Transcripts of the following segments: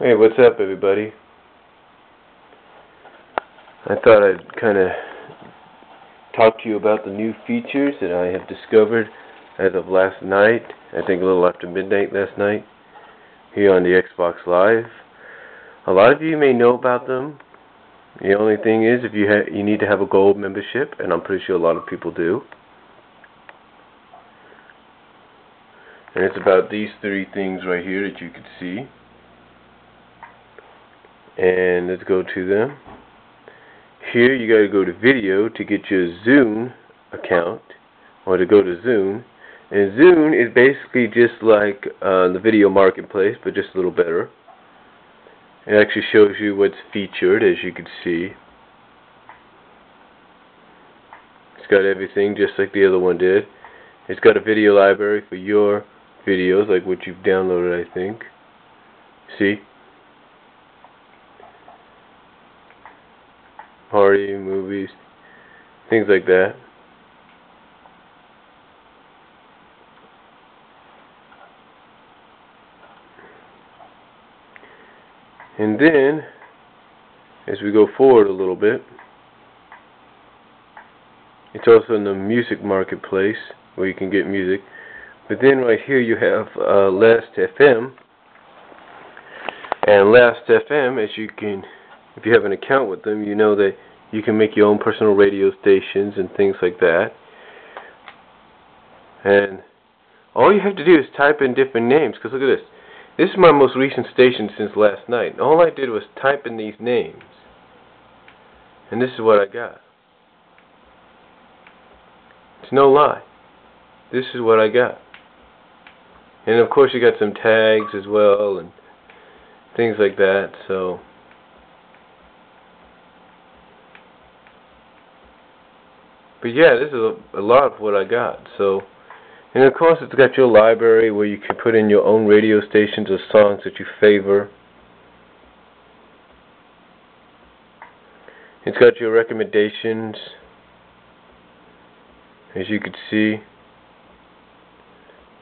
Hey, what's up, everybody? I thought I'd kind of talk to you about the new features that I have discovered as of last night. I think a little after midnight last night here on the Xbox Live. A lot of you may know about them. The only thing is, if you ha- you need to have a gold membership, and I'm pretty sure a lot of people do. And it's about these three things right here that you can see and let's go to them. Here you got to go to video to get your Zune account or to go to Zune. And Zune is basically just like uh, the video marketplace but just a little better. It actually shows you what's featured as you can see. It's got everything just like the other one did. It's got a video library for your videos like what you've downloaded I think. See? Party, movies, things like that. And then, as we go forward a little bit, it's also in the music marketplace where you can get music. But then right here you have uh, Last FM. And Last FM, as you can if you have an account with them, you know that you can make your own personal radio stations and things like that. And all you have to do is type in different names. Because look at this. This is my most recent station since last night. All I did was type in these names. And this is what I got. It's no lie. This is what I got. And of course you got some tags as well and things like that. So But yeah, this is a, a lot of what I got. So, and of course, it's got your library where you can put in your own radio stations or songs that you favor. It's got your recommendations, as you can see.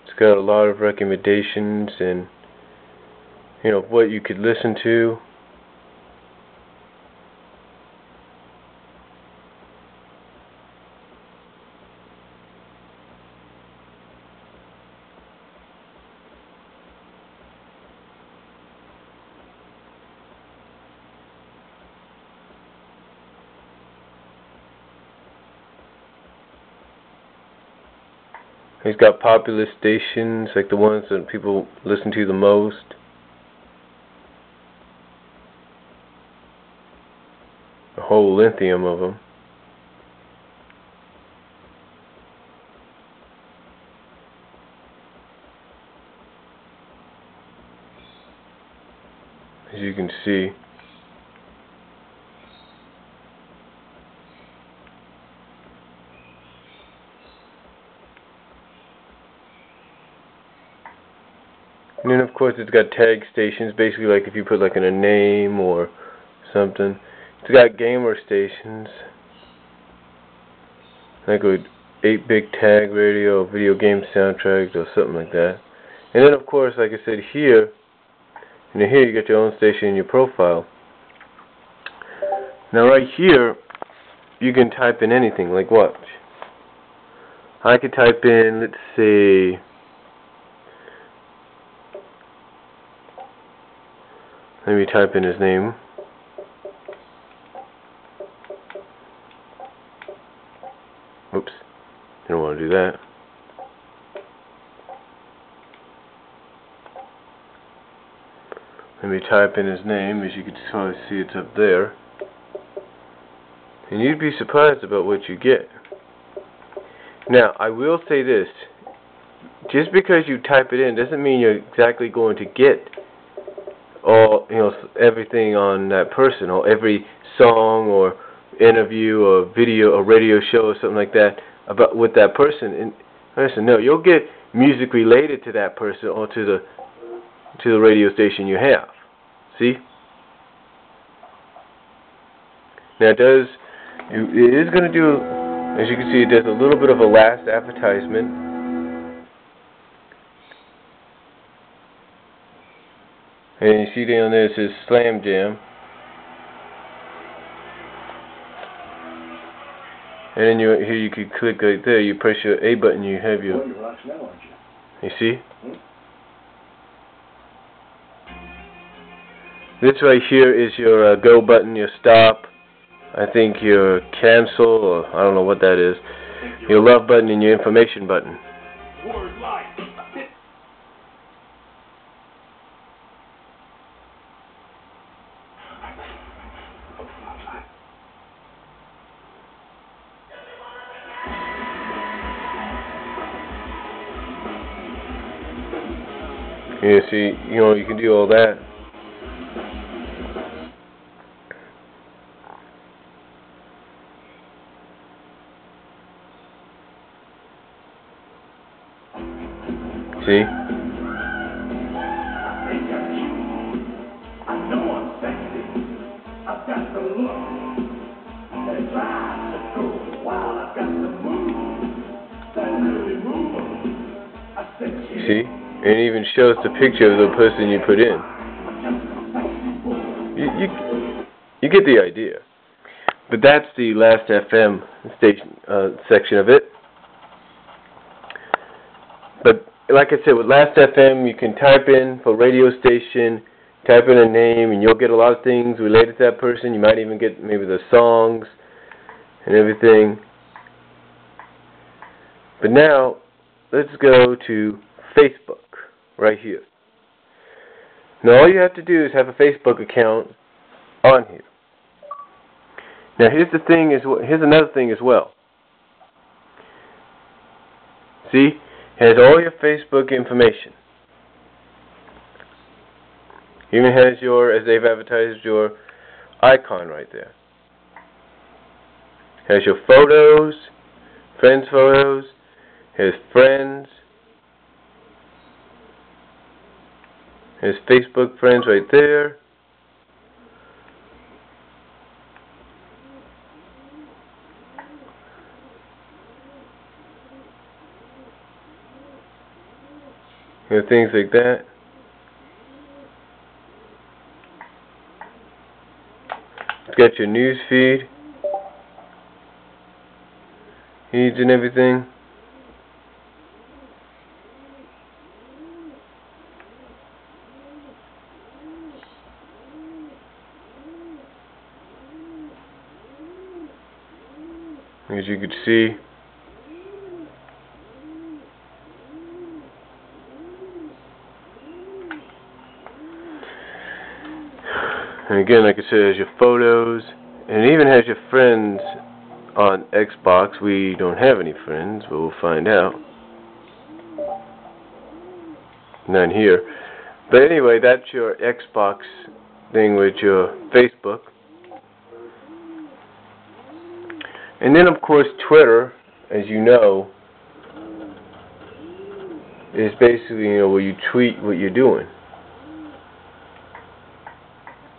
It's got a lot of recommendations and you know what you could listen to. He's got popular stations, like the ones that people listen to the most. A whole lithium of them. As you can see. And then of course it's got tag stations, basically like if you put like in a name or something. It's got gamer stations. Like a 8-bit tag radio, video game soundtracks or something like that. And then of course, like I said here, and here you get your own station in your profile. Now right here, you can type in anything, like what? I could type in, let's see, Let me type in his name. Oops. Didn't want to do that. Let me type in his name. As you can probably see, it's up there. And you'd be surprised about what you get. Now, I will say this. Just because you type it in doesn't mean you're exactly going to get all you know everything on that person or every song or interview or video or radio show or something like that about with that person. And listen no you'll get music related to that person or to the to the radio station you have. See? Now it does it is going to do as you can see it does a little bit of a last advertisement And you see down there it says Slam Jam. And then you here you could click right there. You press your A button. You have your. You see? This right here is your uh, go button, your stop. I think your cancel, or I don't know what that is. Your love button and your information button. Yeah, see, you know, you can do all that. See? See? And it even shows the picture of the person you put in. You, you, you get the idea. But that's the last FM station uh, section of it. But like I said, with Last FM, you can type in for radio station, type in a name, and you'll get a lot of things related to that person. You might even get maybe the songs and everything. But now, let's go to Facebook right here. Now, all you have to do is have a Facebook account on here. Now, here's the thing is here's another thing as well. See, has all your Facebook information. Even has your, as they've advertised, your icon right there. Has your photos, friends' photos, his friends, his Facebook friends right there. You know, things like that. Got your news feed, feeds and everything. As you can see, And again, like I said, it has your photos, and it even has your friends on Xbox. We don't have any friends, but we'll find out. None here. But anyway, that's your Xbox thing with your Facebook. And then, of course, Twitter, as you know, is basically, you know, where you tweet what you're doing.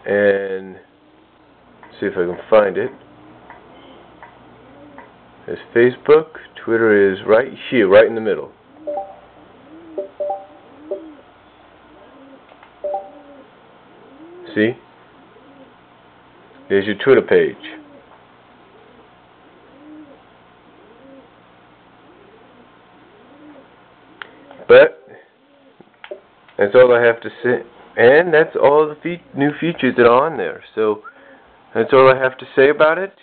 and see if I can find it. There's Facebook. Twitter is right here, right in the middle. See? There's your Twitter page. But that's all I have to say. And that's all the fe new features that are on there. So that's all I have to say about it.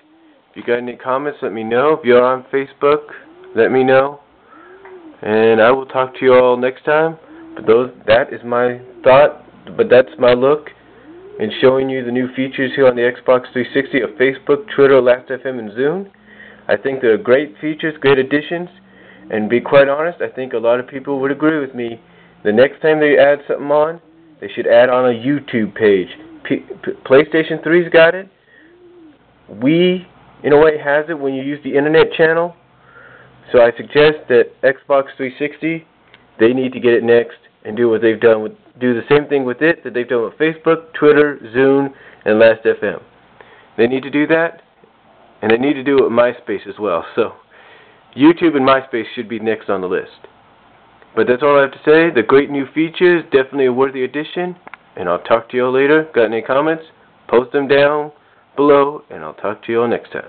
If you got any comments, let me know. If you're on Facebook, let me know. And I will talk to you all next time. But those that is my thought, but that's my look in showing you the new features here on the Xbox 360 of Facebook, Twitter, Last.fm, and Zune. I think they're great features, great additions, and be quite honest, I think a lot of people would agree with me. The next time they add something on, they should add on a YouTube page. P P PlayStation 3's got it. Wii, in a way, has it when you use the Internet channel. So I suggest that Xbox 360, they need to get it next and do what they've done with, do the same thing with it that they've done with Facebook, Twitter, Zune, and Last.fm. They need to do that, and they need to do it with MySpace as well. So YouTube and MySpace should be next on the list. But that's all I have to say. The great new features, definitely a worthy addition. and I'll talk to you all later. Got any comments? Post them down below, and I'll talk to you all next time.